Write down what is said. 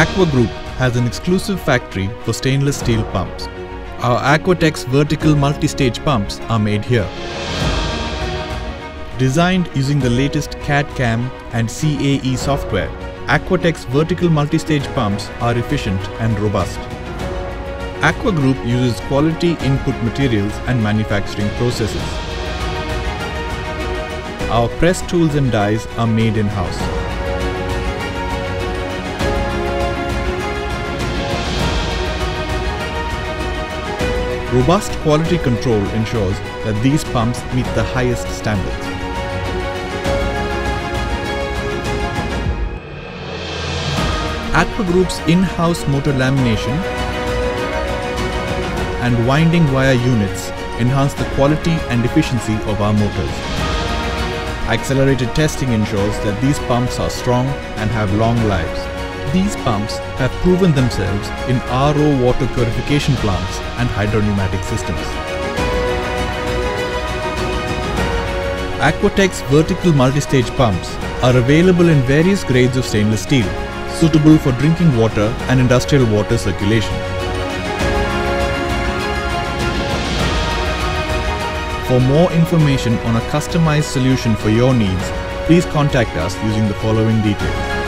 Aqua Group has an exclusive factory for stainless steel pumps. Our Aquatex vertical multi-stage pumps are made here. Designed using the latest CAD-CAM and CAE software, Aquatex vertical multi-stage pumps are efficient and robust. Aqua Group uses quality input materials and manufacturing processes. Our press tools and dies are made in-house. Robust quality control ensures that these pumps meet the highest standards. Aqua Group's in-house motor lamination and winding wire units enhance the quality and efficiency of our motors. Accelerated testing ensures that these pumps are strong and have long lives. These pumps have proven themselves in RO water purification plants and hydropneumatic systems. Aquatex vertical multi-stage pumps are available in various grades of stainless steel, suitable for drinking water and industrial water circulation. For more information on a customized solution for your needs, please contact us using the following details.